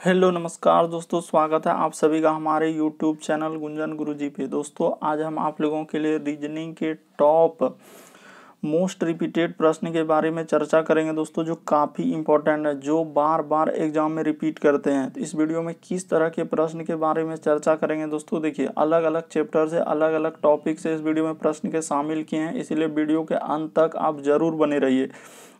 Hello नमस्कार दोस्तों, स्वागत है आप सभी का हमारे यूट्यूब चैनल गुंजन गुरुजी पे। दोस्तों, आज हम आप लोगों के लिए रीजनिंग के टॉप मोस्ट रिपीटेड प्रश्न के बारे में चर्चा करेंगे। दोस्तों, जो काफ़ी इंपॉर्टेंट है, जो बार बार एग्ज़ाम में रिपीट करते हैं। तो इस वीडियो में किस तरह के प्रश्न के बारे में चर्चा करेंगे दोस्तों, देखिए अलग अलग चैप्टर से अलग अलग टॉपिक से इस वीडियो में प्रश्न के शामिल किए हैं, इसीलिए वीडियो के अंत तक आप ज़रूर बने रहिए।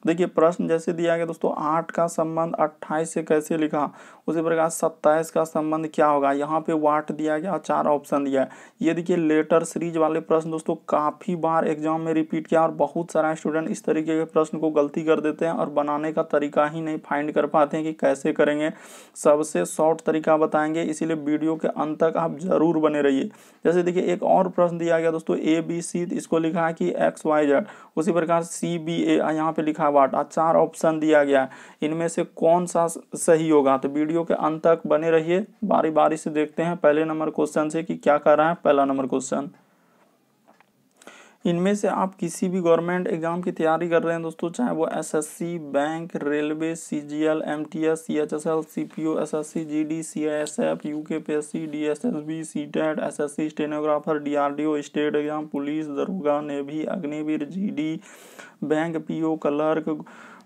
देखिए, प्रश्न जैसे दिया गया, दोस्तों, आठ का संबंध अट्ठाईस से कैसे लिखा? उसी प्रकार सत्ताईस का संबंध क्या होगा? यहाँ पे वाट दिया गया, चार ऑप्शन दिया है। ये देखिए, लेटर सीरीज़ वाले प्रश्न, दोस्तों, काफ़ी बार एग्ज़ाम में रिपीट किया और बहुत सारा स्टूडेंट इस तरीके के प्रश्न को गलती कर देते हैं और बनाने का तरीका ही नहीं फाइंड कर पाते हैं कि कैसे करेंगे। सबसे शॉर्ट तरीका बताएँगे, इसीलिए वीडियो के अंत तक आप ज़रूर बने रहिए। जैसे देखिए, एक और प्रश्न दिया गया, दोस्तों, ए बी सी, इसको लिखा है कि एक्स वाई जेड। उसी प्रकार सी बी ए, यहाँ पे लिखा वाट, चार ऑप्शन दिया गया है। इनमें से कौन सा सही होगा? तो वीडियो के अंत तक बने रहिए। बारी बारी से देखते हैं पहले नंबर क्वेश्चन से कि क्या कर रहा है पहला नंबर क्वेश्चन इनमें से आप किसी भी गवर्नमेंट एग्ज़ाम की तैयारी कर रहे हैं दोस्तों, चाहे वो SSC bank, railway CGL MTS CHSL CPO SSC GD CISF UKPSC DSSB CTET SSC stenographer DRDO state exam police दरोगा navy Agniveer GD bank PO clerk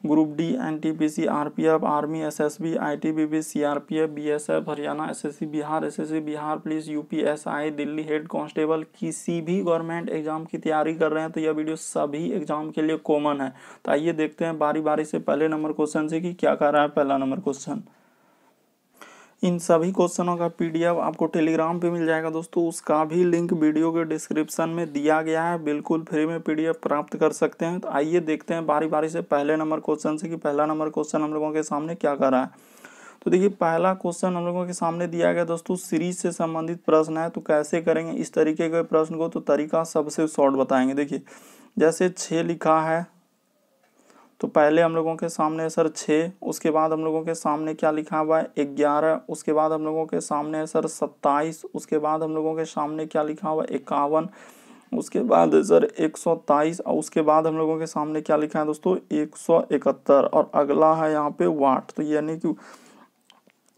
group D, N T P C, R P F, army, S S B, I T B B C R P F, B S F, Haryana, S S C, Bihar, S S C, Bihar police, U P S I, Delhi head constable, किसी भी government exam की तैयारी कर रहे हैं तो यह video सभी एग्ज़ाम के लिए कॉमन है। तो आइए देखते हैं बारी बारी से पहले नंबर क्वेश्चन से कि क्या कर रहा है पहला नंबर क्वेश्चन। इन सभी क्वेश्चनों का पीडीएफ आपको टेलीग्राम पे मिल जाएगा दोस्तों। उसका भी लिंक वीडियो के डिस्क्रिप्शन में दिया गया है। बिल्कुल फ्री में पीडीएफ प्राप्त कर सकते हैं। तो आइए देखते हैं बारी बारी से पहले नंबर क्वेश्चन से कि पहला नंबर क्वेश्चन हम लोगों के सामने क्या कर रहा है। तो देखिए, पहला क्वेश्चन हम लोगों के सामने दिया गया दोस्तों, सीरीज़ से संबंधित प्रश्न है। तो कैसे करेंगे? इस तरीके के प्रश्न को तो तरीका सबसे शॉर्ट बताएँगे। देखिए, जैसे छः लिखा है तो पहले हम लोगों के सामने सर छः, उसके बाद हम लोगों के सामने क्या लिखा हुआ है? ग्यारह, उसके बाद हम लोगों के सामने है सर सत्ताईस, उसके बाद हम लोगों के सामने क्या लिखा हुआ है? इक्यावन, उसके बाद सर एक सौ तेईस और उसके बाद हम लोगों के सामने क्या लिखा है दोस्तों? एक सौ इकहत्तर और अगला है यहाँ पे वाट तो यानी कि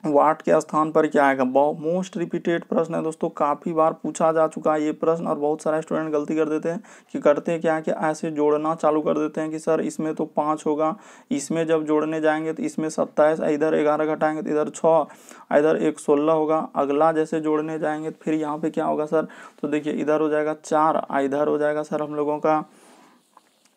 वाट के स्थान पर क्या आएगा? मोस्ट रिपीटेड प्रश्न है दोस्तों। काफ़ी बार पूछा जा चुका है ये प्रश्न और बहुत सारे स्टूडेंट गलती कर देते हैं कि करते हैं क्या है कि ऐसे जोड़ना चालू कर देते हैं कि सर इसमें तो पाँच होगा, इसमें जब जोड़ने जाएँगे तो इसमें सत्ताईस, इधर ग्यारह घटाएँगे तो इधर छः, इधर एक सोलह होगा, अगला जैसे जोड़ने जाएँगे तो फिर यहाँ पर क्या होगा सर? तो देखिए इधर हो जाएगा चार, इधर हो जाएगा सर हम लोगों का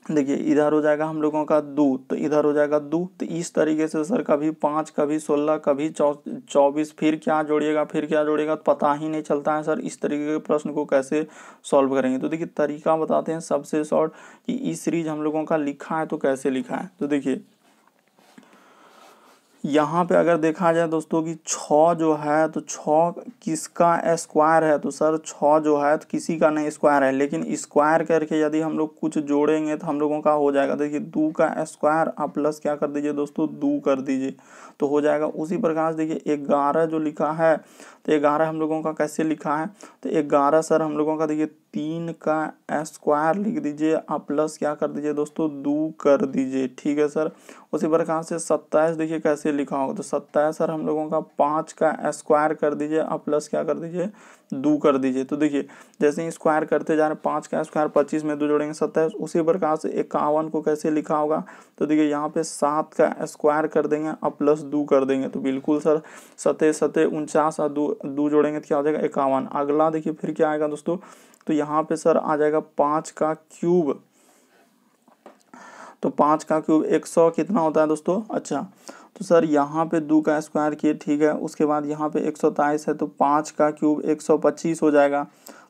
देखिए, इधर हो जाएगा हम लोगों का दो तो इधर हो जाएगा दो तो इस तरीके से सर कभी पाँच, कभी सोलह, कभी चौबीस, फिर क्या जोड़िएगा, फिर क्या जोड़िएगा तो पता ही नहीं चलता है सर इस तरीके के प्रश्न को कैसे सॉल्व करेंगे। तो देखिए, तरीका बताते हैं सबसे शॉर्ट कि ई सीरीज़ हम लोगों का लिखा है तो कैसे लिखा है? तो देखिए यहाँ पे अगर देखा जाए दोस्तों कि छ जो है तो छ किसका स्क्वायर है? तो सर छ जो है तो किसी का नहीं स्क्वायर है। लेकिन स्क्वायर करके यदि हम लोग कुछ जोड़ेंगे तो हम लोगों का हो जाएगा। देखिए, दो का स्क्वायर आप प्लस क्या कर दीजिए दोस्तों? दो कर दीजिए। तो हो जाएगा उसी प्रकार से देखिए, ग्यारह जो लिखा है तो ग्यारह हम लोगों का कैसे लिखा है? तो ग्यारह सर हम लोगों का देखिए तीन का स्क्वायर लिख दीजिए, आप प्लस क्या कर दीजिए दोस्तों? दो कर दीजिए, ठीक है सर? उसी प्रकार से सत्ताईस देखिए कैसे लिखा होगा। तो सत्ताईस सर, हम लोगों का पाँच का स्क्वायर कर दीजिए, आप प्लस क्या कर दीजिए? दो कर दीजिए। तो देखिए, जैसे ही स्क्वायर करते जा रहे हैं, पाँच का स्क्वायर पच्चीस में दो जोड़ेंगे, सत्ताईस, उसी प्रकार से इक्यावन को कैसे लिखा होगा? तो देखिए, यहाँ पे सात का स्क्वायर कर देंगे और प्लस दो कर देंगे। तो बिल्कुल सर सतह सतह उनचास और दो दो जोड़ेंगे तो क्या हो जाएगा? इक्यावन अगला देखिए, फिर क्या आएगा दोस्तों? तो यहाँ पे सर आ जाएगा पाँच का क्यूब तो पाँच का क्यूब एक सौ कितना होता है दोस्तों? अच्छा तो सर यहाँ पे दो का स्क्वायर किए, ठीक है। उसके बाद यहाँ पे एक सौ तेईस है तो पाँच का क्यूब एक सौ पच्चीस हो जाएगा।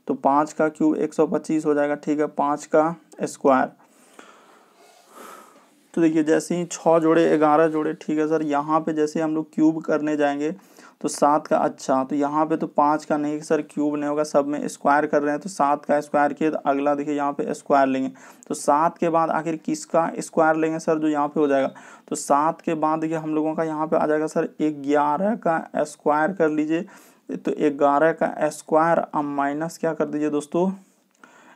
तो पाँच का क्यूब एक सौ पच्चीस हो जाएगा, ठीक है, पाँच का स्क्वायर। तो देखिए, जैसे ही छः जोड़े, ग्यारह जोड़े, ठीक है सर, यहाँ पे जैसे हम लोग क्यूब करने जाएँगे तो सात का अच्छा तो यहाँ पे तो पाँच का नहीं, सर, क्यूब नहीं होगा, सब में स्क्वायर कर रहे हैं तो सात का स्क्वायर किए तो अगला देखिए यहाँ पे स्क्वायर लेंगे। तो सात के बाद आखिर किसका स्क्वायर लेंगे, सर, जो यहाँ पे हो जाएगा? तो सात के बाद देखिए हम लोगों का यहाँ पे आ जाएगा, सर ग्यारह का स्क्वायर कर लीजिए तो ग्यारह का स्क्वायर अब माइनस क्या कर दीजिए दोस्तों?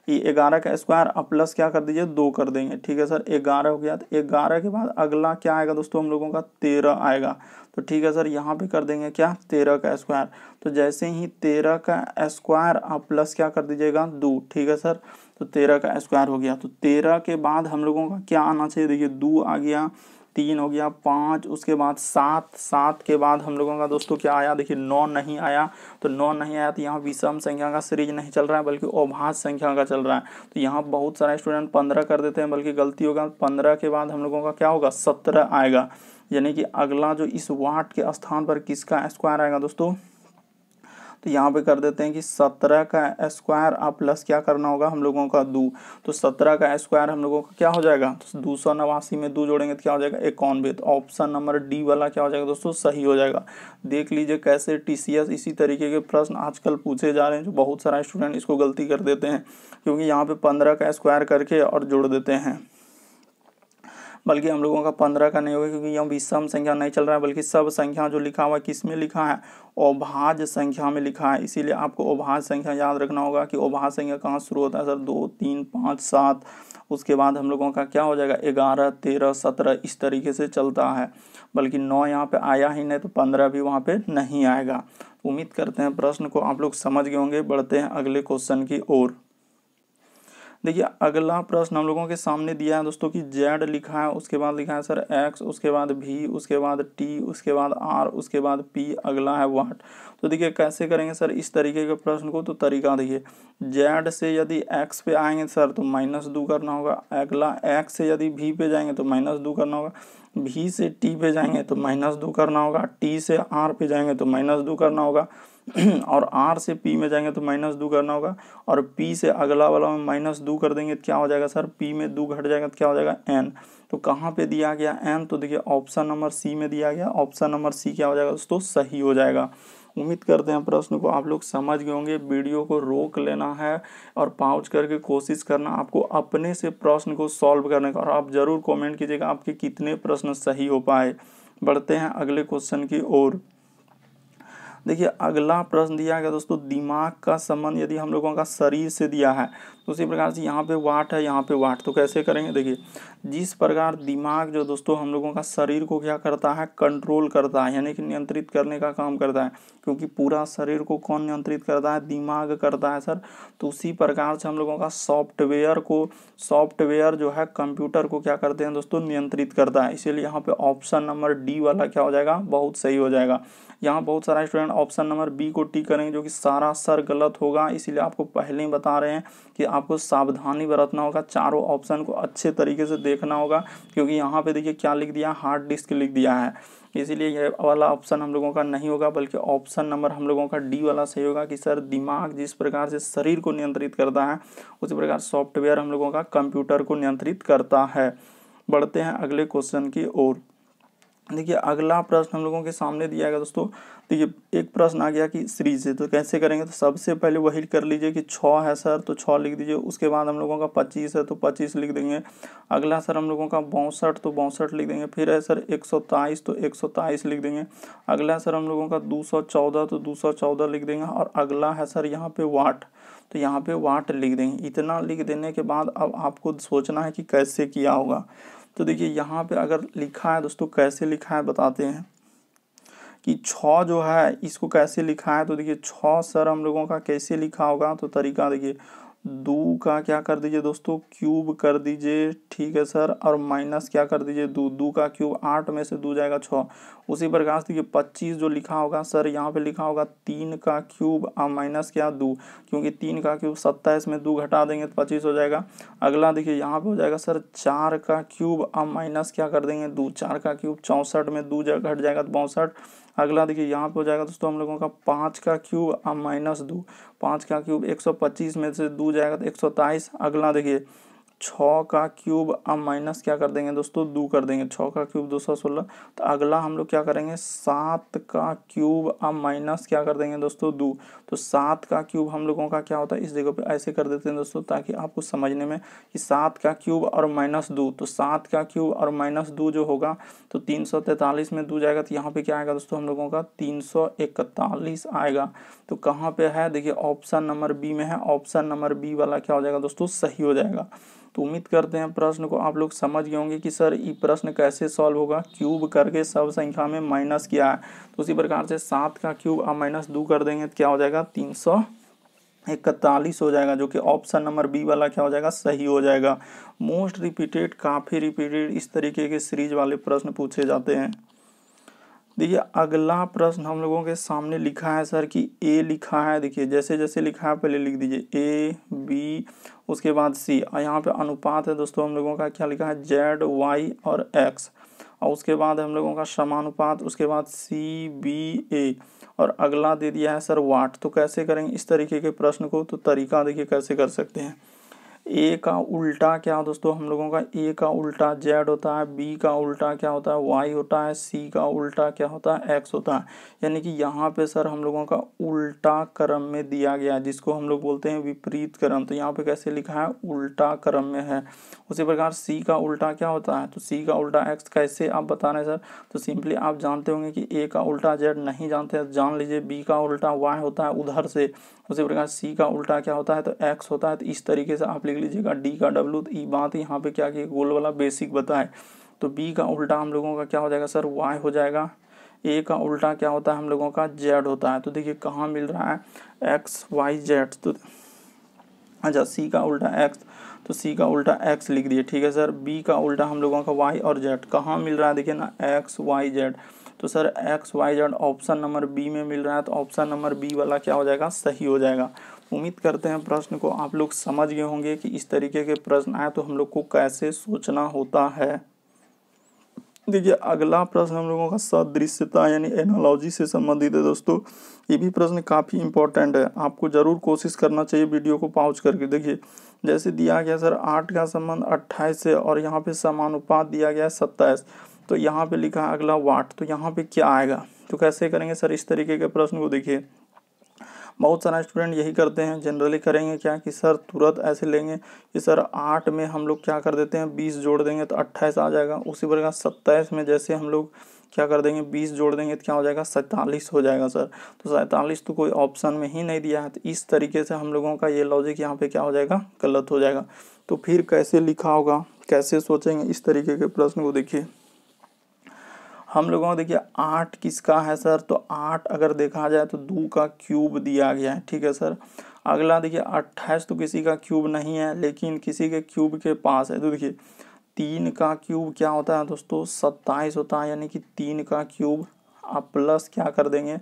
ये ग्यारह का स्क्वायर अब प्लस क्या कर दीजिए, दो कर देंगे, ठीक है, सर, ग्यारह हो गया तो ग्यारह के बाद अगला क्या आएगा दोस्तों हम लोगों का? तेरह आएगा। तो ठीक है सर, यहाँ पे कर देंगे क्या? तेरह का स्क्वायर तो जैसे ही तेरह का स्क्वायर आप प्लस क्या कर दीजिएगा? दो. ठीक है सर? तो तेरह का स्क्वायर हो गया. तो तेरह के बाद हम लोगों का क्या आना चाहिए? देखिए, दो आ गया, तीन हो गया, पाँच. उसके बाद सात. सात के बाद हम लोगों का दोस्तों क्या आया? देखिए, नौ नहीं आया. तो नौ नहीं आया तो यहाँ विषम संख्या का सीरीज़ नहीं चल रहा है, बल्कि अभाज्य संख्या का चल रहा है. तो यहाँ बहुत सारे स्टूडेंट पंद्रह कर देते हैं, बल्कि गलती होगा, पंद्रह के बाद हम लोगों का क्या होगा? सत्रह आएगा. यानी कि अगला जो इस वाट के स्थान पर किसका स्क्वायर आएगा दोस्तों? तो यहाँ पे कर देते हैं कि सत्रह का स्क्वायर आप प्लस क्या करना होगा हम लोगों का? दो। तो सत्रह का स्क्वायर हम लोगों का क्या हो जाएगा? तो दो सौ नवासी में दो जोड़ेंगे तो क्या हो जाएगा? इक्यानवे तो ऑप्शन नंबर डी वाला क्या हो जाएगा दोस्तों? सही हो जाएगा। देख लीजिए कैसे टीसीएस इसी तरीके के प्रश्न आजकल पूछे जा रहे हैं जो बहुत सारा स्टूडेंट इसको गलती कर देते हैं, क्योंकि यहाँ पे पंद्रह का स्क्वायर करके और जोड़ देते हैं। बल्कि हम लोगों का पंद्रह का नहीं होगा क्योंकि यहाँ विषम संख्या नहीं चल रहा है, बल्कि सब संख्या जो लिखा हुआ है, किसमें लिखा है? अभाज संख्या में लिखा है। इसीलिए आपको अभाज संख्या याद रखना होगा कि अभाज संख्या कहाँ शुरू होता है, सर? दो, तीन, पाँच, सात। उसके बाद हम लोगों का क्या हो जाएगा? ग्यारह, तेरह, सत्रह इस तरीके से चलता है। बल्कि नौ यहाँ पे आया ही नहीं तो पंद्रह भी वहाँ पे नहीं आएगा। उम्मीद करते हैं प्रश्न को आप लोग समझ गए होंगे। बढ़ते हैं अगले क्वेश्चन की ओर। देखिए, अगला प्रश्न हम लोगों के सामने दिया है दोस्तों कि जेड लिखा है, उसके बाद लिखा है सर एक्स उसके बाद भी उसके बाद टी उसके बाद आर उसके बाद पी अगला है वाट। तो देखिए, कैसे करेंगे सर इस तरीके के प्रश्न को? तो तरीका देखिए जेड से यदि एक्स पे आएँगे सर तो माइनस दो करना होगा, अगला एक्स से यदि भी पे जाएँगे तो माइनस दो करना होगा भी से टी पे जाएँगे तो माइनस दो करना होगा टी से आर पे जाएँगे तो माइनस दो करना होगा और आर से पी में जाएँगे तो माइनस दो करना होगा, और पी से अगला वाला में माइनस दो कर देंगे तो क्या हो जाएगा सर? पी में दो घट जाएगा तो क्या हो जाएगा? एन। तो कहाँ पे दिया गया एन? तो देखिए ऑप्शन नंबर सी में दिया गया, ऑप्शन नंबर सी क्या हो जाएगा दोस्तों? सही हो जाएगा। उम्मीद करते हैं प्रश्न को आप लोग समझ गए होंगे, वीडियो को रोक लेना है और पाउच करके कोशिश करना आपको अपने से प्रश्न को सॉल्व करने का, और आप ज़रूर कमेंट कीजिएगा आपके कितने प्रश्न सही हो पाए। बढ़ते हैं अगले क्वेश्चन की ओर। देखिए, अगला प्रश्न दिया गया दोस्तों, दिमाग का संबंध यदि हम लोगों का शरीर से दिया है तो उसी प्रकार से यहाँ पे वाट है, यहाँ पे वाट तो कैसे करेंगे? देखिए, जिस प्रकार दिमाग जो दोस्तों हम लोगों का शरीर को क्या करता है? कंट्रोल करता है, यानी कि नियंत्रित करने का काम करता है, क्योंकि पूरा शरीर को कौन नियंत्रित करता है? दिमाग करता है, सर। तो उसी प्रकार से हम लोगों का सॉफ्टवेयर को, सॉफ्टवेयर जो है कंप्यूटर को क्या करते हैं दोस्तों? नियंत्रित करता है। इसीलिए यहाँ पे ऑप्शन नंबर डी वाला क्या हो जाएगा? बहुत सही हो जाएगा। यहाँ बहुत सारा स्टूडेंट ऑप्शन नंबर बी को टी करेंगे, जो कि सारा सर गलत होगा। इसीलिए आपको पहले ही बता रहे हैं कि आपको सावधानी बरतना होगा, चारों ऑप्शन को अच्छे तरीके से देखना होगा, क्योंकि यहाँ पे देखिए क्या लिख दिया हार्ड डिस्क लिख दिया है। इसीलिए यह वाला ऑप्शन हम लोगों का नहीं होगा, बल्कि ऑप्शन नंबर हम लोगों का डी वाला सही होगा कि सर दिमाग जिस प्रकार से शरीर को नियंत्रित करता है, उसी प्रकार सॉफ्टवेयर हम लोगों का कंप्यूटर को नियंत्रित करता है। बढ़ते हैं अगले क्वेश्चन की ओर। देखिए, अगला प्रश्न हम लोगों के सामने दिया गया दोस्तों। देखिए, एक प्रश्न आ गया कि सीरीज़ से तो कैसे करेंगे? तो सबसे पहले वही कर लीजिए कि छः है सर तो छः लिख दीजिए, उसके बाद हम लोगों का पच्चीस है तो पच्चीस लिख देंगे। अगला सर हम लोगों का बौसठ तो बौसठ लिख देंगे। फिर है सर, एक सौ तेईस तो एक सौ तेईस लिख देंगे। अगला सर हम लोगों का दो सौ चौदह तो दो सौ चौदह लिख देंगे। और अगला है सर, यहाँ पे वाट तो यहाँ पे वाट लिख देंगे। इतना लिख देने के बाद अब आपको सोचना है कि कैसे किया होगा। तो देखिए, यहाँ पे अगर लिखा है दोस्तों, कैसे लिखा है बताते हैं कि छ जो है, इसको कैसे लिखा है? तो देखिए, छ सर हम लोगों का कैसे लिखा होगा? तो तरीका देखिए, दो का क्या कर दीजिए दोस्तों? क्यूब कर दीजिए, ठीक है सर। और माइनस क्या कर दीजिए? दो दो का क्यूब आठ में से दो जाएगा छः। उसी प्रकार से देखिए, पच्चीस जो लिखा होगा, सर, यहाँ पे लिखा होगा, तीन का क्यूब और माइनस क्या, दो। क्योंकि तीन का क्यूब सत्ताईस में दो घटा देंगे तो पच्चीस हो जाएगा। अगला देखिए, यहाँ पे हो जाएगा, सर, चार का क्यूब और माइनस क्या कर देंगे, दो। चार का क्यूब चौंसठ में दो घट जाएगा तो बौसठ। अगला देखिए, यहाँ पे हो जाएगा दोस्तों, हम लोगों का पाँच का क्यूब और माइनस दो। पाँच का क्यूब एक सौ पच्चीस में से दो जाएगा तो एक सौ तेईस अगला देखिए छः का क्यूब अब माइनस क्या कर देंगे दोस्तों? दो कर देंगे। छः का क्यूब दो सौ सोलह। तो अगला हम लोग क्या करेंगे? सात का क्यूब अब माइनस क्या कर देंगे दोस्तों? दो। तो सात का क्यूब हम लोगों का क्या होता है? इस जगह पे ऐसे कर देते हैं दोस्तों ताकि आपको समझने में कि सात का क्यूब और माइनस दो। तो सात का क्यूब और माइनस दो जो होगा तो तीन सौ तैंतालीस में दो जाएगा। तो यहाँ पे क्या आएगा दोस्तों हम लोगों का? तीन सौ इकतालीस आएगा। तो कहाँ पे है? देखिए, ऑप्शन नंबर बी में है। ऑप्शन नंबर बी वाला क्या हो जाएगा दोस्तों? सही हो जाएगा। तो उम्मीद करते हैं प्रश्न को आप लोग समझ गए होंगे कि सर ये प्रश्न कैसे सॉल्व होगा? क्यूब करके सब संख्या में माइनस किया है। तो उसी प्रकार से सात का क्यूब आप माइनस दो कर देंगे तो क्या हो जाएगा? तीन सौ इकतालीस हो जाएगा, जो कि ऑप्शन नंबर बी वाला क्या हो जाएगा? सही हो जाएगा। मोस्ट रिपीटेड काफ़ी रिपीटेड इस तरीके के सीरीज़ वाले प्रश्न पूछे जाते हैं। देखिए, अगला प्रश्न हम लोगों के सामने लिखा है सर कि ए लिखा है, देखिए, जैसे जैसे लिखा है, पहले लिख दीजिए ए बी उसके बाद सी यहाँ पे अनुपात है दोस्तों, हम लोगों का क्या लिखा है? जेड वाई और एक्स और उसके बाद हम लोगों का समानुपात, उसके बाद सी बी ए और अगला दे दिया है सर वाट। तो कैसे करेंगे? इस तरीके के प्रश्न को तो तरीका देखिए कैसे कर सकते हैं। ए का उल्टा क्या दोस्तों? हम लोगों का ए का उल्टा जेड होता है, बी का उल्टा क्या होता है, वाई होता है, सी का उल्टा क्या होता है, एक्स होता है। यानी कि यहाँ पे सर हम लोगों का उल्टा क्रम में दिया गया है, जिसको हम लोग बोलते हैं विपरीत क्रम। तो यहाँ पे कैसे लिखा है? उल्टा क्रम में है। उसी प्रकार सी का उल्टा क्या होता है? तो सी का उल्टा एक्स कैसे आप बता रहे हैं सर? तो सिंपली आप जानते होंगे कि ए का उल्टा जेड नहीं जानते जान लीजिए बी का उल्टा वाई होता है उधर से। उसी प्रकार सी का उल्टा क्या होता है? तो एक्स होता है तो इस तरीके से आप लिख लीजिएगा डी का डब्लू तो ये बात यहाँ पे क्या कि गोल वाला बेसिक बताए। तो बी का उल्टा हम लोगों का क्या हो जाएगा सर? वाई हो जाएगा। ए का उल्टा क्या होता है? हम लोगों का जेड होता है। तो देखिए कहाँ मिल रहा है? एक्स वाई जेड तो अच्छा सी का उल्टा एक्स तो सी का उल्टा एक्स लिख दिए। ठीक है सर? बी का उल्टा हम लोगों का वाई और जेड कहाँ मिल रहा है? देखिए ना एक्स वाई जेड तो sir X, Y, Z option number B में मिल रहा है तो ऑप्शन नंबर बी वाला क्या हो जाएगा? सही हो जाएगा। उम्मीद करते हैं प्रश्न को आप लोग समझ गए होंगे कि इस तरीके के प्रश्न आए तो हम लोग को कैसे सोचना होता है। देखिए, अगला प्रश्न हम लोगों का सदृश्यता यानी एनोलॉजी से संबंधित है दोस्तों। ये भी प्रश्न काफ़ी इंपॉर्टेंट है। आपको ज़रूर कोशिश करना चाहिए वीडियो को पाउच करके। देखिए, जैसे दिया गया सर, आठ का संबंध अट्ठाईस से और यहाँ पे समानुपात दिया गया है सत्ताईस। तो यहाँ पे लिखा है अगला वाट तो यहाँ पे क्या आएगा? तो कैसे करेंगे सर? इस तरीके के प्रश्न को देखिए। बहुत सारा स्टूडेंट यही करते हैं जनरली करेंगे क्या कि सर तुरंत ऐसे लेंगे कि सर आठ में हम लोग क्या कर देते हैं? बीस जोड़ देंगे तो अट्ठाईस आ जाएगा। उसी प्रकार सत्ताईस में जैसे हम लोग क्या कर देंगे? बीस जोड़ देंगे तो क्या हो जाएगा? सैंतालीस हो जाएगा सर। तो सैंतालीस तो कोई ऑप्शन में ही नहीं दिया है। तो इस तरीके से हम लोगों का ये लॉजिक यहाँ पे क्या हो जाएगा? गलत हो जाएगा। तो फिर कैसे लिखा होगा? कैसे सोचेंगे? इस तरीके के प्रश्न को देखिए। हम लोगों को देखिए, आठ किसका है सर? तो आठ अगर देखा जाए तो दो का क्यूब दिया गया है, ठीक है सर? अगला देखिए, अट्ठाईस तो किसी का क्यूब नहीं है, लेकिन किसी के क्यूब के पास है। तो देखिए, तीन का क्यूब क्या होता है दोस्तों? सत्ताईस होता है, यानी कि तीन का क्यूब आप प्लस क्या कर देंगे?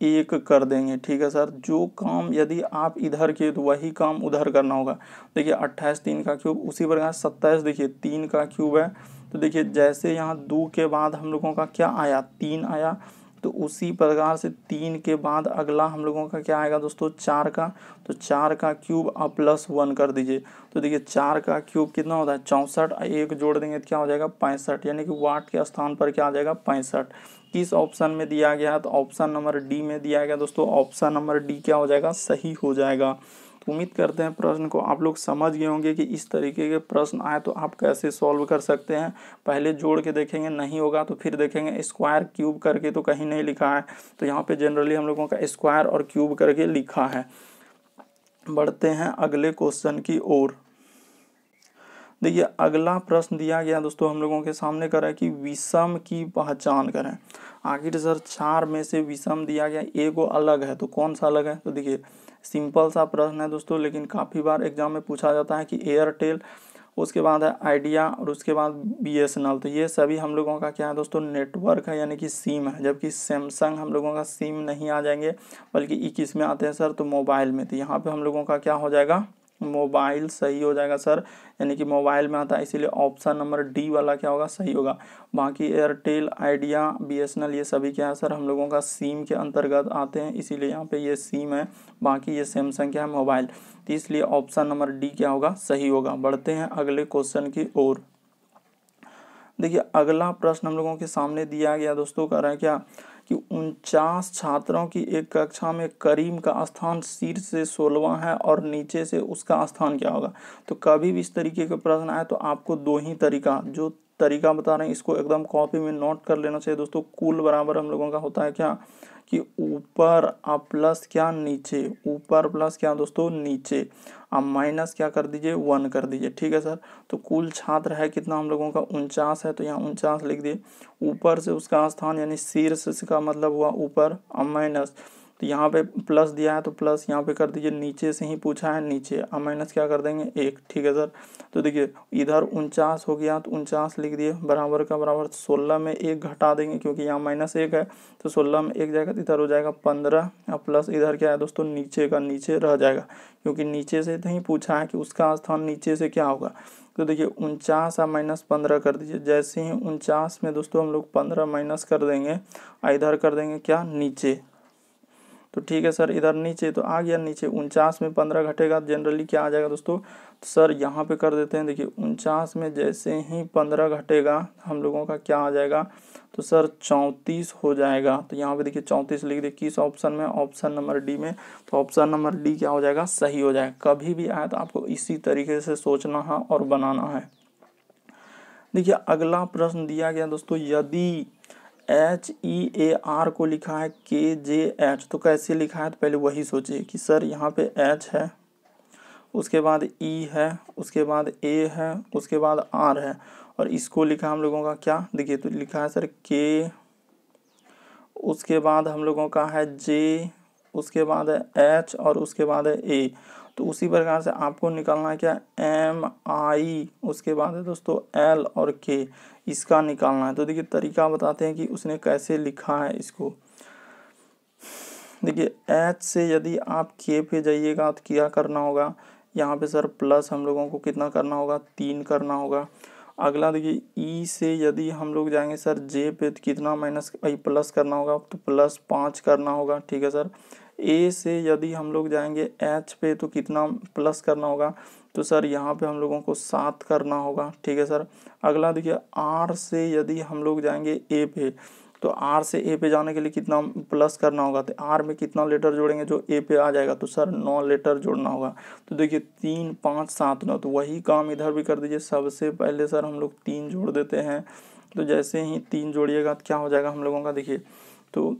एक कर देंगे, ठीक है सर? जो काम यदि आप इधर किए तो वही काम उधर करना होगा। देखिए, अट्ठाईस तीन का क्यूब उसी प्रकार सत्ताईस देखिए, तीन का क्यूब है। तो देखिए, जैसे यहाँ दो के बाद हम लोगों का क्या आया? तीन आया। तो उसी प्रकार से तीन के बाद अगला हम लोगों का क्या आएगा दोस्तों? चार का। तो चार का क्यूब आप प्लस वन कर दीजिए। तो देखिए, चार का क्यूब कितना होता है? चौंसठ। एक जोड़ देंगे तो क्या हो जाएगा? पैंसठ। यानी कि वाट के स्थान पर क्या आ जाएगा? पैंसठ। किस ऑप्शन में दिया गया है? तो ऑप्शन नंबर डी में दिया गया दोस्तों। ऑप्शन नंबर डी क्या हो जाएगा? सही हो जाएगा। उम्मीद करते हैं प्रश्न को। आप लोग समझ गए होंगे कि इस तरीके के प्रश्न आए तो आप कैसे सॉल्व कर सकते हैं। पहले जोड़ के देखेंगे, नहीं होगा तो फिर देखेंगे। स्क्वायर क्यूब करके तो कहीं नहीं लिखा है। तो यहाँ पे जनरली हम लोगों का स्क्वायर और क्यूब करके लिखा है। बढ़ते हैं अगले क्वेश्चन की ओर। देखिए, अगला प्रश्न दिया गया दोस्तों हम लोगों के सामने करा कि विषम की पहचान करें। आखिर सर, चार में से विषम दिया गया। एगो अलग है तो कौन सा अलग है? तो देखिए सिंपल सा प्रश्न है दोस्तों, लेकिन काफ़ी बार एग्ज़ाम में पूछा जाता है कि एयरटेल उसके बाद है आइडिया और उसके बाद बी एस एन एल तो ये सभी हम लोगों का क्या है दोस्तों नेटवर्क है, यानी कि सिम है। जबकि सैमसंग हम लोगों का सिम नहीं आ जाएँगे, बल्कि इक्कीस में आते हैं सर तो मोबाइल में। तो यहाँ पे हम लोगों का क्या हो जाएगा? मोबाइल सही हो जाएगा, सर। यानी कि मोबाइल में आता है, इसीलिए ऑप्शन नंबर डी वाला क्या होगा? सही होगा। बाकी एयरटेल, आइडिया, बीएसएनएल, ये सभी क्या है, सर? हम लोगों का सिम के अंतर्गत आते हैं, इसीलिए यहाँ पे ये सिम है। बाकी ये सैमसंग क्या है मोबाइल। तो इसलिए ऑप्शन नंबर डी क्या होगा? सही होगा। बढ़ते हैं अगले क्वेश्चन की ओर। देखिए, अगला प्रश्न हम लोगों के सामने दिया गया, दोस्तों, कर रहा है क्या? कि उनचास छात्रों की एक कक्षा में करीम का स्थान शीर्ष से सोलवा है और नीचे से उसका स्थान क्या होगा? तो कभी भी इस तरीके का प्रश्न आए तो आपको दो ही तरीका, जो तरीका बता रहे हैं, इसको एकदम कॉपी में नोट कर लेना चाहिए। दोस्तों, कुल बराबर हम लोगों का होता है क्या? कि ऊपर प्लस क्या नीचे, ऊपर प्लस क्या दोस्तों नीचे। अब माइनस क्या कर दीजिए, वन कर दीजिए, ठीक है सर? तो कुल छात्र है कितना हम लोगों का? उनचास है तो यहाँ उनचास लिख दिए। ऊपर से उसका स्थान यानी शीर्ष का मतलब हुआ ऊपर, अब माइनस। तो यहाँ पे प्लस दिया है तो प्लस यहाँ पे कर दीजिए, नीचे से ही पूछा है, नीचे। अब माइनस क्या कर देंगे? एक, ठीक है सर? तो देखिए, इधर उनचास हो गया तो उनचास लिख दिए, बराबर का बराबर सोलह में एक घटा देंगे, क्योंकि यहाँ माइनस एक है तो सोलह में एक जाएगा तो इधर हो जाएगा पंद्रह और प्लस इधर क्या है दोस्तों, नीचे का, नीचे रह जाएगा, क्योंकि नीचे से नहीं पूछा है कि उसका स्थान नीचे से क्या होगा। तो देखिए, उनचास और माइनस पंद्रह कर दीजिए, जैसे ही उनचास में दोस्तों हम लोग पंद्रह माइनस कर देंगे, इधर कर देंगे क्या, नीचे। तो ठीक है सर, इधर नीचे तो आ गया नीचे, उनचास में पंद्रह घटेगा जनरली क्या आ जाएगा दोस्तों? तो सर, यहाँ पे कर देते हैं, देखिए, उनचास में जैसे ही पंद्रह घटेगा, हम लोगों का क्या आ जाएगा? तो सर, चौंतीस हो जाएगा। तो यहाँ पे देखिए, चौंतीस लिख दे, किस ऑप्शन में? ऑप्शन नंबर डी में। तो ऑप्शन नंबर डी क्या हो जाएगा? सही हो जाएगा। कभी भी आए तो आपको इसी तरीके से सोचना है और बनाना है। देखिए, अगला प्रश्न दिया गया दोस्तों, यदि एच ई ए आर को लिखा है के जे एच तो कैसे लिखा है? तो पहले वही सोचिए कि सर यहाँ पे एच है, उसके बाद ई e है, उसके बाद ए है, उसके बाद आर है। और इसको लिखा हम लोगों का क्या? देखिए तो लिखा है सर के उसके बाद हम लोगों का है जे उसके बाद है एच और उसके बाद है ए तो उसी प्रकार से आपको निकालना है क्या? एम आई उसके बाद है दोस्तों एल और के इसका निकालना है। तो देखिए तरीका बताते हैं कि उसने कैसे लिखा है इसको। देखिए एच से यदि आप के पे जाइएगा तो क्या करना होगा? यहाँ पे सर प्लस हम लोगों को कितना करना होगा? तीन करना होगा। अगला देखिए ई e से यदि हम लोग जाएँगे सर जे पे तो कितना माइनस प्लस करना होगा? तो प्लस पाँच करना होगा, ठीक है सर? ए से यदि हम लोग जाएँगे एच पे तो कितना प्लस करना होगा? तो सर यहाँ पे हम लोगों को सात करना होगा, ठीक है सर अगला देखिए आर से यदि हम लोग जाएँगे ए पे तो आर से ए पे जाने के लिए कितना प्लस करना होगा? तो आर में कितना लेटर जोड़ेंगे जो ए पे आ जाएगा? तो सर नौ लेटर जोड़ना होगा। तो देखिए, तीन, पाँच, सात, नौ तो वही काम इधर भी कर दीजिए। सबसे पहले सर हम लोग तीन जोड़ देते हैं। तो जैसे ही तीन जोड़िएगा तो क्या हो जाएगा हम लोगों का? देखिए तो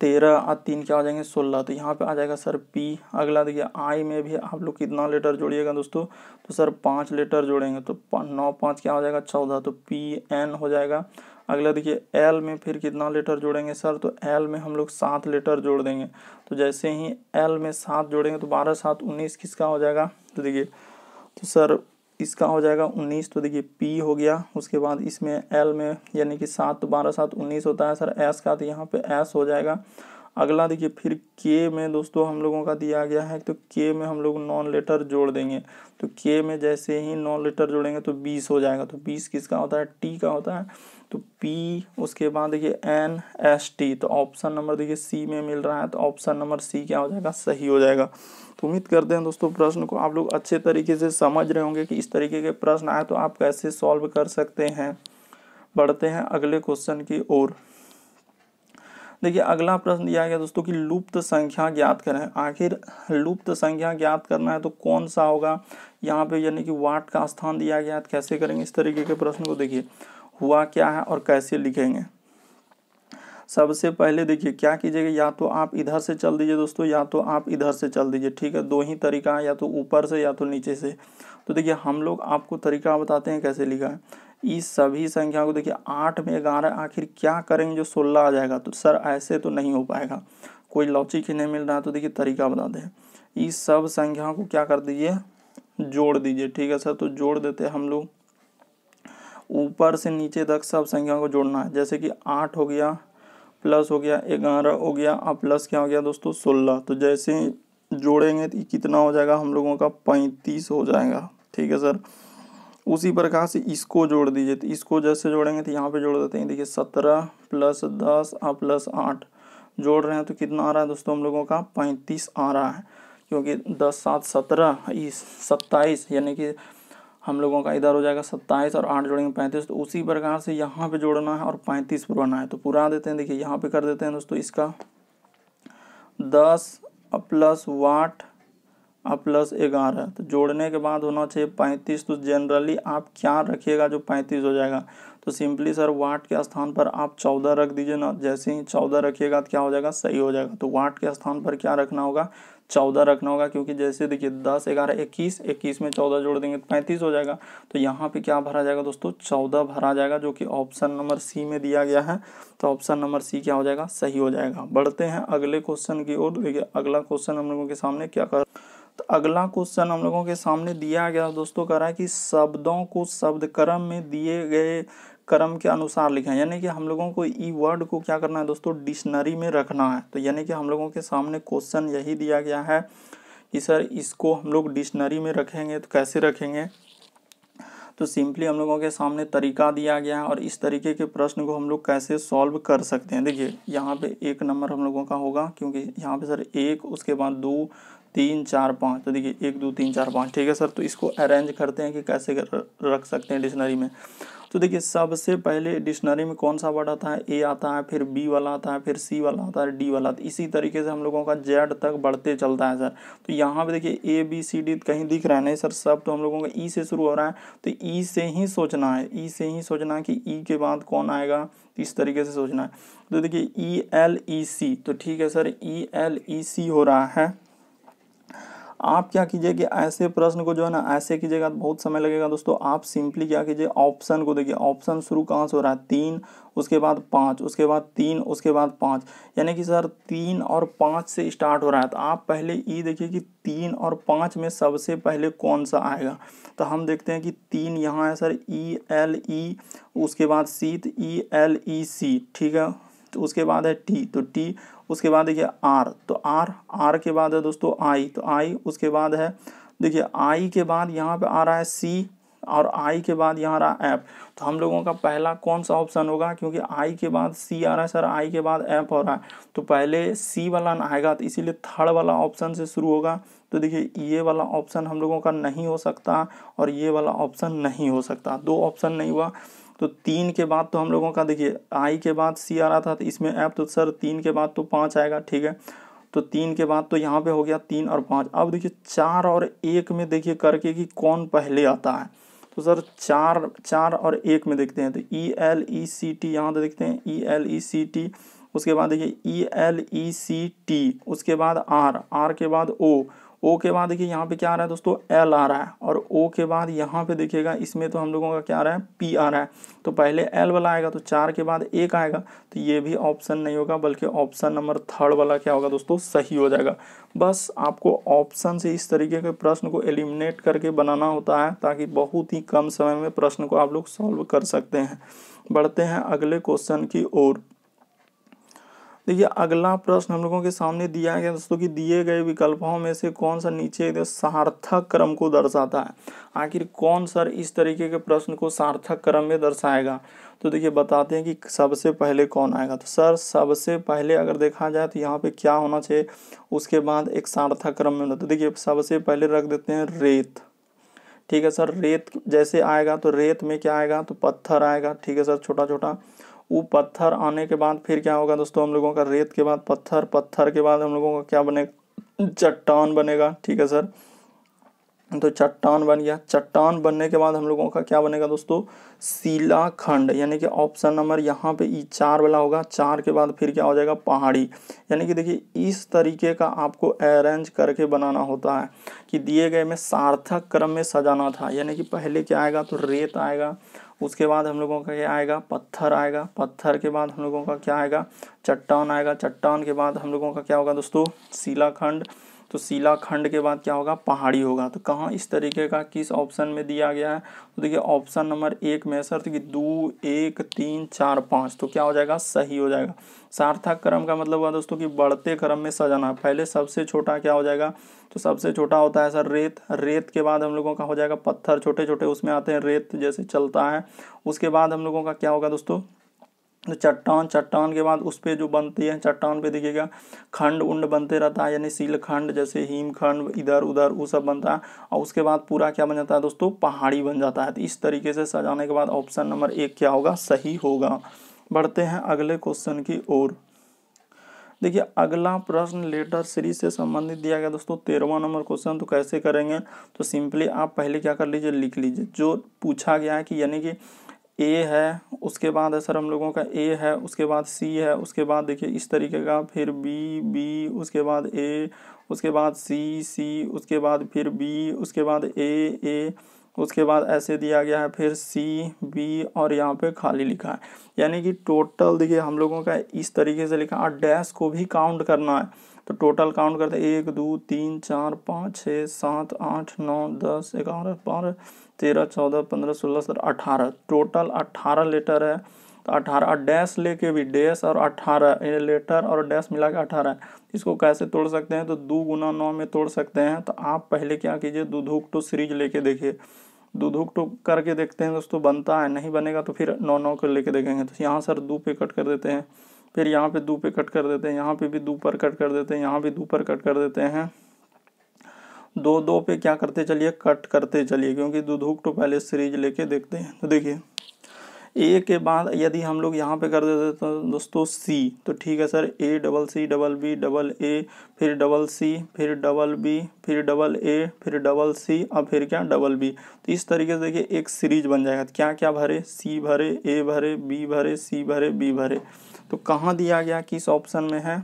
तेरह और तीन क्या हो जाएँगे? सोलह। तो यहाँ पे आ जाएगा सर पी अगला देखिए आई में भी आप लोग कितना लेटर जोड़िएगा दोस्तों? तो सर पाँच लेटर जोड़ेंगे तो नौ पाँच क्या हो जाएगा? चौदह। तो पी एन हो जाएगा। अगला देखिए एल में फिर कितना लेटर जोड़ेंगे सर? तो एल में हम लोग सात लेटर जोड़ देंगे। तो जैसे ही एल में सात जोड़ेंगे तो बारह, सात, उन्नीस किसका हो जाएगा? तो देखिए तो सर इसका हो जाएगा उन्नीस तो देखिए पी हो गया। उसके बाद इसमें एल में, यानी कि सात तो बारह सात उन्नीस होता है। सर एस का तो यहाँ पे एस हो जाएगा। अगला देखिए, फिर के में दोस्तों हम लोगों का दिया गया है तो के में हम लोग नॉन लेटर जोड़ देंगे। तो के में जैसे ही नॉन लेटर जोड़ेंगे तो बीस हो जाएगा। तो बीस किसका होता है? टी का होता है। तो पी उसके बाद देखिए एन एस टी तो ऑप्शन नंबर देखिए सी में मिल रहा है। तो ऑप्शन नंबर सी क्या हो जाएगा? सही हो जाएगा। तो उम्मीद करते हैं दोस्तों प्रश्न को आप लोग अच्छे तरीके से समझ रहे होंगे कि इस तरीके के प्रश्न आए तो आप कैसे सॉल्व कर सकते हैं। बढ़ते हैं अगले क्वेश्चन की ओर। देखिए, अगला प्रश्न दिया गया दोस्तों कि लुप्त संख्या ज्ञात करें। आखिर लुप्त संख्या ज्ञात करना है तो कौन सा होगा? यहाँ पे यानी कि वाट का स्थान दिया गया है तो कैसे करेंगे? इस तरीके के प्रश्न को देखिए, हुआ क्या है और कैसे लिखेंगे? सबसे पहले देखिए, क्या कीजिएगा? या तो आप इधर से चल दीजिए दोस्तों, या तो आप इधर से चल दीजिए, ठीक है? दो ही तरीका है, या तो ऊपर से या तो नीचे से। तो देखिए, हम लोग आपको तरीका बताते हैं कैसे लिखा है। इस सभी संख्या को देखिए, आठ में ग्यारह आखिर क्या करेंगे जो सोलह आ जाएगा? तो सर, ऐसे तो नहीं हो पाएगा। कोई लॉजिक ही नहीं मिल रहा तो देखिए, तरीका बताते हैं। इस सब संख्या को क्या कर दीजिए? जोड़ दीजिए, ठीक है सर? तो जोड़ देते हैं हम लोग। ऊपर से नीचे तक सब संख्याओं को जोड़ना है। जैसे कि आठ हो गया प्लस हो गया ग्यारह हो गया और प्लस क्या हो गया दोस्तों? सोलह। तो जैसे जोड़ेंगे तो कितना हो जाएगा? हम लोगों का पैंतीस हो जाएगा। ठीक है सर? उसी प्रकार से इसको जोड़ दीजिए। तो इसको जैसे जोड़ेंगे तो यहाँ पे जोड़ देते हैं। देखिए, सत्रह प्लस दस और प्लस आठ। जोड़ रहे हैं तो कितना आ रहा है दोस्तों हम लोगों का? पैंतीस आ रहा है। क्योंकि दस सात सत्रह, इस सत्ताईस, यानी कि हम लोगों का इधर हो जाएगा सत्ताईस और आठ जोड़ेंगे पैंतीस तो उसी प्रकार से यहाँ पे जोड़ना है और पैंतीस पुराना है। तो पूरा देते हैं, देखिए, यहाँ पे कर देते हैं दोस्तों इसका। दस प्लस वाट प्लस ग्यारह। तो जोड़ने के बाद होना चाहिए पैंतीस। तो जनरली आप क्या रखिएगा जो पैंतीस हो जाएगा? तो सिंपली सर, वाट के स्थान पर आप चौदह रख दीजिए ना। जैसे ही चौदह रखिएगा तो क्या हो जाएगा? सही हो जाएगा। तो वाट के स्थान पर क्या रखना होगा? चौदह रखना होगा, क्योंकि जैसे देखिए दस, ग्यारह, इक्कीस इक्कीस में चौदह जोड़ देंगे तो पैंतीस हो जाएगा। तो यहाँ पे क्या भरा जाएगा दोस्तों? चौदह भरा जाएगा, जो कि ऑप्शन नंबर सी में दिया गया है। तो ऑप्शन नंबर सी क्या हो जाएगा? सही हो जाएगा। बढ़ते हैं अगले क्वेश्चन की ओर। देखिए अगला क्वेश्चन हम लोगों के सामने क्या कर तो अगला क्वेश्चन हम लोगों के सामने दिया गया दोस्तों, कह रहा है कि शब्दों को शब्द क्रम में दिए गए क्रम के अनुसार लिखें यानी कि हम लोगों को ई वर्ड को क्या करना है दोस्तों? डिक्शनरी में रखना है। तो यानी कि हम लोगों के सामने क्वेश्चन यही दिया गया है कि सर इसको हम लोग डिक्शनरी में रखेंगे तो कैसे रखेंगे? तो सिंपली हम लोगों के सामने तरीका दिया गया है और इस तरीके के प्रश्न को हम लोग कैसे सॉल्व कर सकते हैं? देखिए, यहाँ पे एक नंबर हम लोगों का होगा क्योंकि यहाँ पे सर एक, उसके बाद दो, तीन, चार, पाँच। तो देखिए, एक, दो, तीन, चार, पाँच। ठीक है सर तो इसको अरेंज करते हैं कि कैसे रख सकते हैं डिक्शनरी में। तो देखिए, सबसे पहले डिक्शनरी में कौन सा वर्ड आता है? ए आता है, फिर बी वाला आता है, फिर सी वाला आता है, डी वाला तो इसी तरीके से हम लोगों का जेड तक बढ़ते चलता है, सर। तो यहाँ पे देखिए, ए, बी, सी, डी कहीं दिख रहा है नहीं, सर। सब तो हम लोगों का ई से शुरू हो रहा है। तो ई से ही सोचना है। ई से ही सोचना है कि ई के बाद कौन आएगा? इस तरीके से सोचना है। तो देखिए, ई, एल, ई, सी। तो ठीक है, सर। ई, एल, ई, सी हो रहा है। आप क्या कीजिए कि ऐसे प्रश्न को जो है ना, ऐसे कीजिएगा, बहुत समय लगेगा दोस्तों। आप सिंपली क्या कीजिए, ऑप्शन को देखिए। ऑप्शन शुरू कहाँ से हो रहा है? तीन, उसके बाद पाँच, उसके बाद तीन, उसके बाद पाँच। यानी कि सर, तीन और पाँच से स्टार्ट हो रहा है। तो आप पहले ई देखिए कि तीन और पाँच में सबसे पहले कौन सा आएगा। तो हम देखते हैं कि तीन यहाँ है सर, ई, एल, ई, उसके बाद सीत, ई, एल, ई, सी। ठीक है? तो उसके बाद है टी तो टी, उसके बाद देखिए आर तो आर आर के बाद है दोस्तों आई तो आई उसके बाद है, देखिए आई के बाद यहाँ पे आ रहा है सी और आई के बाद यहाँ रहा एफ़। तो हम लोगों का पहला कौन सा ऑप्शन होगा? क्योंकि आई के बाद सी आ रहा है सर, आई के बाद एफ़ हो रहा है। तो पहले सी वाला ना आएगा तो इसीलिए थर्ड वाला ऑप्शन से शुरू होगा। तो देखिए ये वाला ऑप्शन हम लोगों का नहीं हो सकता और ये वाला ऑप्शन नहीं हो सकता। दो ऑप्शन नहीं हुआ। तो तीन के बाद तो हम लोगों का देखिए, आई के बाद सी आ रहा था तो इसमें ऐप तो सर तीन के बाद तो पाँच आएगा, ठीक है? तो तीन के बाद तो यहाँ पे हो गया तीन और पाँच। अब देखिए, चार और एक में देखिए करके कि कौन पहले आता है। तो सर चार चार और एक में देखते हैं तो E L E C T यहाँ तो देखते हैं, E L E C T, उसके बाद देखिए E L E C T, उसके बाद आर आर के बाद ओ ओ के बाद देखिए यहाँ पे क्या आ रहा है दोस्तों? एल आ रहा है। और ओ के बाद यहाँ पे देखिएगा, इसमें तो हम लोगों का क्या आ रहा है? पी आ रहा है। तो पहले एल वाला आएगा तो चार के बाद एक आएगा। तो ये भी ऑप्शन नहीं होगा, बल्कि ऑप्शन नंबर थर्ड वाला क्या होगा दोस्तों? सही हो जाएगा। बस आपको ऑप्शन से इस तरीके के प्रश्न को एलिमिनेट करके बनाना होता है, ताकि बहुत ही कम समय में प्रश्न को आप लोग सॉल्व कर सकते हैं। बढ़ते हैं अगले क्वेश्चन की ओर। देखिए, अगला प्रश्न हम लोगों के सामने दिया गया दोस्तों, कि दिए गए विकल्पों में से कौन सा नीचे सार्थक क्रम को दर्शाता है? आखिर कौन सर इस तरीके के प्रश्न को सार्थक क्रम में दर्शाएगा? तो देखिए, बताते हैं कि सबसे पहले कौन आएगा? तो सर, सबसे पहले अगर देखा जाए तो यहाँ पे क्या होना चाहिए? उसके बाद एक सार्थक क्रम में होना तो देखिए, सबसे पहले रख देते हैं रेत। ठीक है सर, रेत जैसे आएगा तो रेत में क्या आएगा? तो पत्थर आएगा। ठीक है सर छोटा छोटा वो पत्थर आने के बाद फिर क्या होगा दोस्तों, हम लोगों का रेत के बाद पत्थर पत्थर के बाद हम लोगों का क्या बनेगा चट्टान बनेगा, ठीक है सर? तो चट्टान बन गया। चट्टान बनने के बाद हम लोगों का क्या बनेगा दोस्तों? शिलाखंड, यानी कि ऑप्शन नंबर यहाँ पे ई चार वाला होगा। चार के बाद फिर क्या हो जाएगा? पहाड़ी। यानी कि देखिए, इस तरीके का आपको अरेंज करके बनाना होता है कि दिए गए में सार्थक क्रम में सजाना था। यानी कि पहले क्या आएगा? तो रेत आएगा उसके बाद हम लोगों का क्या आएगा पत्थर आएगा। पत्थर के बाद हम लोगों का क्या आएगा? चट्टान आएगा। चट्टान के बाद हम लोगों का क्या होगा दोस्तों? शिलाखंड। तो सीला खंड के बाद क्या होगा? पहाड़ी होगा। तो कहाँ इस तरीके का किस ऑप्शन में दिया गया है? तो देखिए ऑप्शन नंबर एक में सर देखिए दो, एक, तीन, चार, पाँच। तो क्या हो जाएगा? सही हो जाएगा। सार्थक क्रम का मतलब हुआ दोस्तों कि बढ़ते क्रम में सजाना। पहले सबसे छोटा क्या हो जाएगा? तो सबसे छोटा होता है सर, रेत। रेत के बाद हम लोगों का हो जाएगा पत्थर। छोटे छोटे उसमें आते हैं रेत जैसे चलता है। उसके बाद हम लोगों का क्या होगा दोस्तों? तो चट्टान चट्टान के बाद उस पर जो बनती है, चट्टान पे देखिएगा, खंड उंड बनते रहता है, यानी सील खंड जैसे हिम खंड, इधर, उधर, वो सब बनता है, और उसके बाद पूरा क्या बन जाता है दोस्तों? पहाड़ी बन जाता है। तो इस तरीके से सजाने के बाद ऑप्शन नंबर एक क्या होगा? सही होगा। बढ़ते हैं अगले क्वेश्चन की ओर। देखिए, अगला प्रश्न लेटर सीरीज़ से संबंधित दिया गया दोस्तों, तेरहवा नंबर क्वेश्चन तो कैसे करेंगे? तो सिंपली आप पहले क्या कर लीजिए, लिख लीजिए। जो पूछा गया है कि यानी कि ए है, उसके बाद है सर हम लोगों का ए है, उसके बाद सी है, उसके बाद देखिए इस तरीके का, फिर बी बी उसके बाद ए उसके बाद सी सी उसके बाद फिर बी उसके बाद ए ए उसके बाद ऐसे दिया गया है, फिर सी बी और यहाँ पे खाली लिखा है। यानी कि टोटल देखिए हम लोगों का इस तरीके से लिखा, और डैश को भी काउंट करना है। तो टोटल काउंट करते एक, दो, तीन, चार, पाँच, छः, सात, आठ, नौ, दस, ग्यारह, बारह तेरह, चौदह, पंद्रह, सोलह, सत्रह, अठारह। टोटल अट्ठारह लेटर है। तो अठारह डैश लेके भी डैश और अट्ठारह लेटर और डैश मिला के अठारह। इसको कैसे तोड़ सकते हैं? तो दो गुना नौ में तोड़ सकते हैं। तो आप पहले क्या कीजिए? दूधुक टू सीरीज़ लेके देखिए। दूधुक टू करके देखते हैं दोस्तों, बनता है, नहीं बनेगा तो फिर नौ नौ कर लेके देखेंगे। तो यहाँ सर दो पे कट कर देते हैं। फिर यहाँ पे दो पे कट कर देते हैं। यहाँ पे भी दो पर कट कर देते हैं। यहाँ भी दो पर कट कर देते हैं। दो दो पे क्या करते चलिए, कट करते चलिए, क्योंकि दुधुक तो पहले सीरीज़ लेके देखते हैं। तो देखिए ए के बाद यदि हम लोग यहाँ पे कर देते तो दोस्तों सी तो ठीक है sir A double C double B double A फिर डबल सी फिर डबल बी फिर डबल ए फिर डबल सी और फिर क्या डबल बी तो इस तरीके से देखिए एक सीरीज़ बन जाएगा। तो क्या क्या भरे? सी भरे ए भरे बी भरे सी भरे बी भरे। तो कहाँ दिया गया, किस ऑप्शन में है?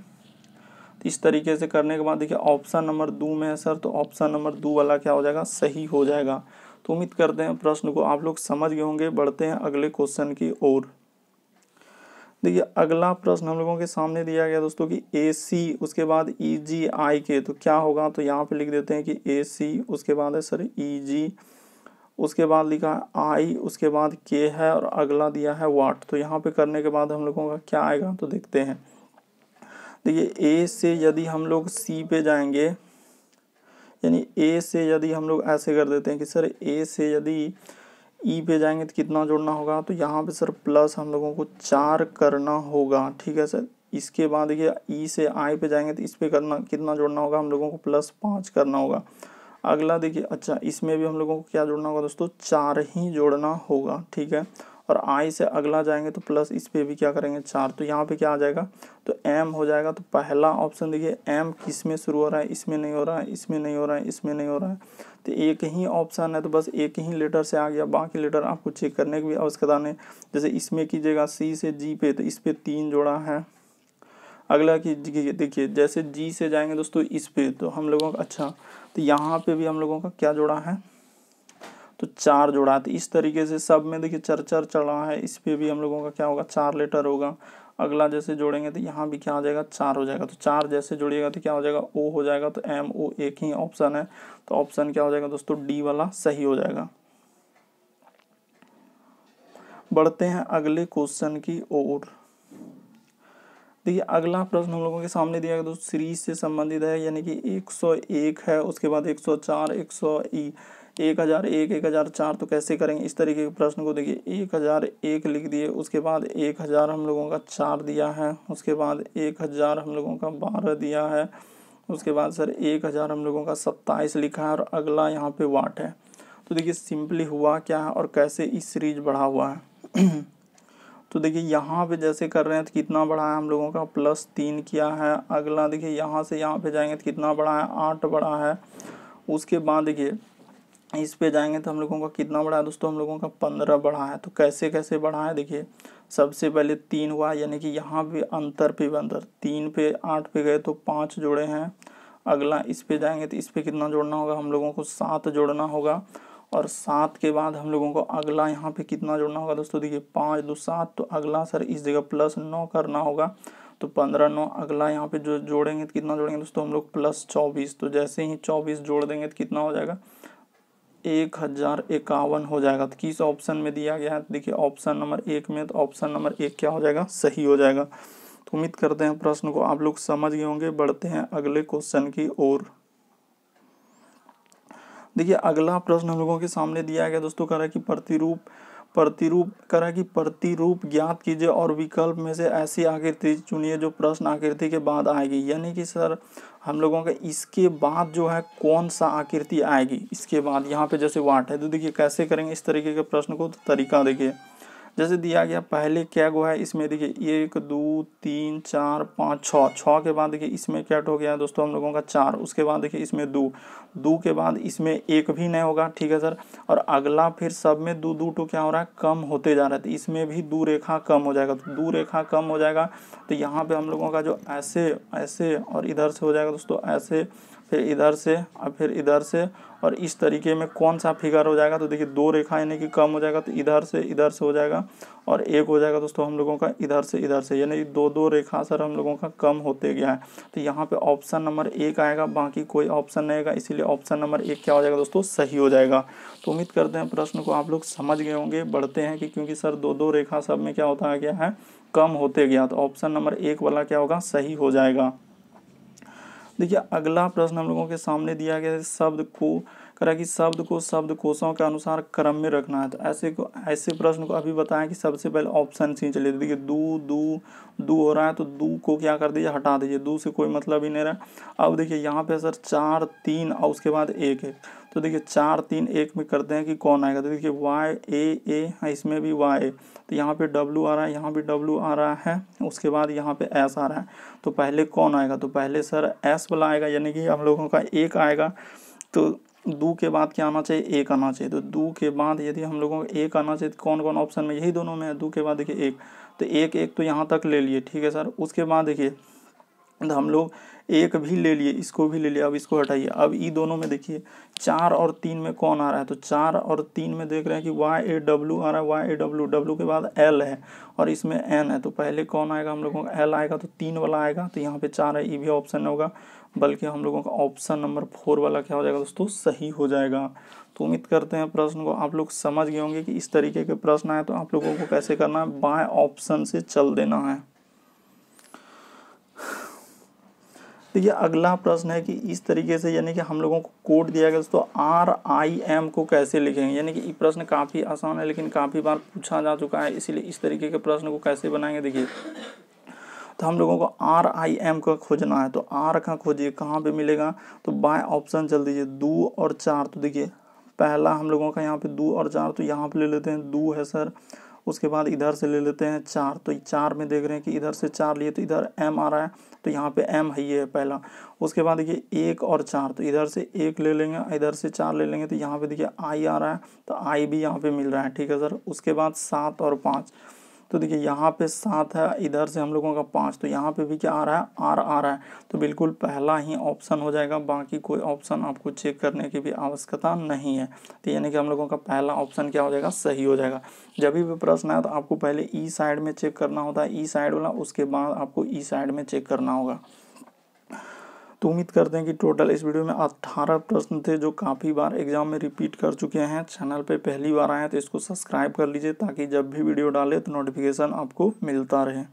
इस तरीके से करने के बाद देखिए ऑप्शन नंबर दो में है सर तो ऑप्शन नंबर दो वाला क्या हो जाएगा? सही हो जाएगा। तो उम्मीद करते हैं प्रश्न को आप लोग समझ गए होंगे। बढ़ते हैं अगले क्वेश्चन की ओर। देखिए, अगला प्रश्न हम लोगों के सामने दिया गया दोस्तों कि ए सी उसके बाद ई जी आई के तो क्या होगा? तो यहाँ पे लिख देते हैं कि ए सी उसके बाद है सर ई जी उसके बाद लिखा है आई उसके बाद के है और अगला दिया है वाट तो यहाँ पे करने के बाद हम लोगों का क्या आएगा? तो देखते हैं। देखिए ए से यदि हम लोग सी पे जाएँगे, यानी ए से यदि हम लोग ऐसे कर देते हैं कि सर ए से यदि ई पे जाएँगे तो कितना जोड़ना होगा? तो यहाँ पे सर प्लस हम लोगों को चार करना होगा, ठीक है सर? इसके बाद देखिए ई से आई पे जाएँगे तो इस पे करना, कितना जोड़ना होगा? हम लोगों को प्लस पाँच करना होगा। अगला देखिए अच्छा इसमें भी हम लोगों को क्या जोड़ना होगा दोस्तों? चार ही जोड़ना होगा, ठीक है? और आई से अगला जाएँगे तो प्लस इस पर भी क्या करेंगे? चार। तो यहाँ पे क्या आ जाएगा? तो एम हो जाएगा। तो पहला ऑप्शन देखिए एम किसमें शुरू हो रहा है? इसमें नहीं हो रहा है, इसमें नहीं हो रहा है, इसमें नहीं हो रहा है। तो एक ही ऑप्शन है तो बस एक ही लेटर से आ गया। बाकी लेटर आपको चेक करने की भी आवश्यकता नहीं। जैसे इसमें कीजिएगा सी से जी पे तो इस पर तीन जोड़ा है। अगला की देखिए, जैसे जी से जाएँगे दोस्तों इस पे तो हम लोगों का अच्छा तो यहाँ पे भी हम लोगों का क्या जोड़ा है? तो चार जोड़ा तो इस तरीके से सब में देखिए चर चर चढ़ा है। इस पर भी हम लोगों का क्या होगा? चार लेटर होगा। अगला जैसे जोड़ेंगे तो यहाँ भी क्या हो जाएगा? चार हो जाएगा। तो चार जैसे जोड़िएगा तो क्या हो जाएगा? ओ हो जाएगा। तो एम ओ एक ही ऑप्शन है। तो ऑप्शन क्या हो जाएगा दोस्तों? डी वाला सही हो जाएगा। बढ़ते हैं अगले क्वेश्चन की ओर। देखिए अगला प्रश्न हम लोगों के सामने दिया गया दोस्तों सीरीज़ से संबंधित है। यानी कि 101 है, उसके बाद 104 100 ई। एक हज़ार, एक एक हज़ार चार तो कैसे करेंगे? इस तरीके के प्रश्न को देखिए, एक हज़ार एक लिख दिए, उसके बाद एक हज़ार हम लोगों का चार दिया है, उसके बाद एक हज़ार हम लोगों का बारह दिया है, उसके बाद सर एक हज़ार हम लोगों का सत्ताईस लिखा है और अगला यहाँ पे वाट है। तो देखिए, सिंपली हुआ क्या है और कैसे इस सीरीज़ बढ़ा हुआ है। तो देखिए, यहाँ पे जैसे कर रहे हैं तो कितना बढ़ा है हम लोगों का? प्लस तीन किया है, अगला देखिए, यहाँ से यहाँ पे जाएँगे तो कितना बढ़ा है? आठ बढ़ा है, उसके बाद देखिए इस पे जाएँगे तो हम लोगों का कितना बढ़ा? है दोस्तों, हम लोगों का पंद्रह बढ़ा है। तो कैसे कैसे बढ़ा है? देखिए, सबसे पहले तीन हुआ, यानी कि यहाँ पे अंतर पे भी अंतर। तीन पे, आठ पे गए तो पाँच जोड़े हैं। अगला, इस पे जाएँगे तो इस पे कितना जोड़ना होगा? हम लोगों को सात जोड़ना होगा। और सात के बाद हम लोगों को अगला यहाँ पे कितना जोड़ना होगा? दोस्तों, देखिए, पाँच दो सात तो अगला सर इस जगह प्लस नौ करना होगा। तो पंद्रह नौ, अगला यहाँ पे जो जोड़ेंगे तो कितना जोड़ेंगे? दोस्तों, हम लोग प्लस चौबीस। तो जैसे ही चौबीस जोड़ देंगे तो कितना हो जाएगा? एक हज़ार इक्यावन हो जाएगा। तो किस ऑप्शन में दिया गया है? देखिए ऑप्शन नंबर एक में तो ऑप्शन नंबर एक क्या हो जाएगा? सही हो जाएगा। तो उम्मीद करते हैं प्रश्न को आप लोग समझ गए होंगे। बढ़ते हैं अगले क्वेश्चन की ओर। देखिए, अगला प्रश्न हम लोगों के सामने दिया गया। दोस्तों, कह रहा है कि प्रतिरूप प्रतिरूप, करें कि प्रतिरूप ज्ञात कीजिए और विकल्प में से ऐसी आकृति चुनिए जो प्रश्न आकृति के बाद आएगी। यानी कि सर, हम लोगों का इसके बाद जो है कौन सा आकृति आएगी? इसके बाद यहाँ पे जैसे वाट है तो देखिए कैसे करेंगे इस तरीके के प्रश्न को तो तरीका देखिए। जैसे दिया गया, पहले क्या गो है? इसमें देखिए, एक, दो, तीन, चार, पाँच, छः। छः के बाद देखिए, इसमें क्या हो गया दोस्तों हम लोगों का? चार। उसके बाद देखिए, इसमें दो। दो के बाद इसमें एक भी नहीं होगा, ठीक है सर? और अगला फिर सब में दो दो, टू क्या हो रहा है? कम होते जा रहा है। तो इसमें भी दो रेखा कम हो जाएगा। तो दो रेखा कम हो जाएगा। तो यहाँ पर हम लोगों का जो ऐसे ऐसे और इधर से हो जाएगा दोस्तों, ऐसे फिर इधर से और फिर इधर से, और इस तरीके में कौन सा फिगर हो जाएगा? तो देखिए, दो रेखा यानी कि कम हो जाएगा तो इधर से इधर से हो जाएगा, और एक हो जाएगा दोस्तों हम लोगों का इधर से इधर से, यानी दो दो रेखा सर हम लोगों का कम होते गया है। तो यहाँ पे ऑप्शन नंबर एक आएगा, बाकी कोई ऑप्शन नहीं आएगा, इसीलिए ऑप्शन नंबर एक क्या हो जाएगा दोस्तों? सही हो जाएगा। तो उम्मीद करते हैं प्रश्न को आप लोग समझ गए होंगे, बढ़ते हैं कि क्योंकि सर दो दो रेखा सब में क्या होता गया है? कम होते गया तो ऑप्शन नंबर एक वाला क्या होगा? सही हो जाएगा। देखिए, अगला प्रश्न हम लोगों के सामने दिया गया है, शब्द को, करा कि शब्द को शब्द कोशों के अनुसार क्रम में रखना है। तो ऐसे को, ऐसे प्रश्न को अभी बताया कि सबसे पहले ऑप्शन सी चलिए तो देखिए, दू दू दू हो रहा है तो दू को क्या कर दीजिए, हटा दीजिए। दू से कोई मतलब ही नहीं रहा। अब देखिए, यहाँ पे सर चार, तीन और उसके बाद एक है। तो देखिए, चार, तीन, एक में करते हैं कि कौन आएगा? तो देखिए वाई ए ए इसमें भी वाई तो यहाँ पे डब्लू आ रहा है, यहाँ भी डब्लू आ रहा है, उसके बाद यहाँ पे एस आ रहा है। तो पहले कौन आएगा? तो पहले सर एस वाला आएगा, यानी कि हम लोगों का एक आएगा। तो दो के बाद क्या आना चाहिए? एक आना चाहिए। तो दो के बाद यदि हम लोगों को एक आना चाहिए तो कौन कौन ऑप्शन में? यही दोनों में है। दो के बाद देखिए एक। तो एक एक तो यहाँ तक ले लिए, ठीक है सर? उसके बाद देखिए तो हम लोग एक भी ले लिए, इसको भी ले लिया अब इसको हटाइए। अब ई दोनों में देखिए, चार और तीन में कौन आ रहा है? तो चार और तीन में देख रहे हैं कि वाई ए डब्ल्यू आ रहा है वाई ए डब्ल्यू डब्ल्यू के बाद एल है और इसमें एन है। तो पहले कौन आएगा? हम लोगों का एल आएगा तो तीन वाला आएगा तो यहाँ पे चार है ई भी ऑप्शन होगा। बल्कि हम लोगों का ऑप्शन नंबर फोर वाला क्या हो जाएगा दोस्तों? सही हो जाएगा। तो उम्मीद करते हैं प्रश्न को आप लोग समझ गए होंगे कि इस तरीके के प्रश्न आए तो आप लोगों को कैसे करना है? बाय ऑप्शन से चल देना है। देखिए अगला प्रश्न है कि इस तरीके से यानी कि हम लोगों को कोड दिया गया दोस्तों आर आई एम को कैसे लिखेंगे? यानी कि ये प्रश्न काफ़ी आसान है, लेकिन काफ़ी बार पूछा जा चुका है, इसीलिए इस तरीके के प्रश्न को कैसे बनाएँगे? देखिए तो हम लोगों को आर आई एम का खोजना है तो आर का खोजिए, कहाँ पे मिलेगा? तो बाय ऑप्शन चल दीजिए, दो और चार तो देखिए, पहला हम लोगों का यहाँ पे दो और चार तो यहाँ पे ले लेते हैं, दो है सर उसके बाद इधर से ले लेते हैं चार। तो चार में देख रहे हैं कि इधर से चार लिए तो इधर एम आ रहा है तो यहाँ पे एम है ये है पहला। उसके बाद देखिए एक और चार तो इधर से एक ले लेंगे, इधर से चार ले लेंगे तो यहाँ पे देखिए आई आ रहा है तो आई भी यहाँ पे मिल रहा है, ठीक है सर। उसके बाद सात और पाँच। तो देखिए यहाँ पे सात है, इधर से हम लोगों का पाँच तो यहाँ पे भी क्या आ रहा है? आर आ रहा है। तो बिल्कुल पहला ही ऑप्शन हो जाएगा, बाकी कोई ऑप्शन आपको चेक करने की भी आवश्यकता नहीं है। तो यानी कि हम लोगों का पहला ऑप्शन क्या हो जाएगा? सही हो जाएगा। जब भी प्रश्न आया तो आपको पहले ई साइड में चेक करना होता है, ई साइड वाला, उसके बाद आपको ई साइड में चेक करना होगा। तो उम्मीद करते हैं कि टोटल इस वीडियो में अट्ठारह प्रश्न थे जो काफ़ी बार एग्ज़ाम में रिपीट कर चुके हैं। चैनल पे पहली बार आए हैं तो इसको सब्सक्राइब कर लीजिए ताकि जब भी वीडियो डाले तो नोटिफिकेशन आपको मिलता रहे।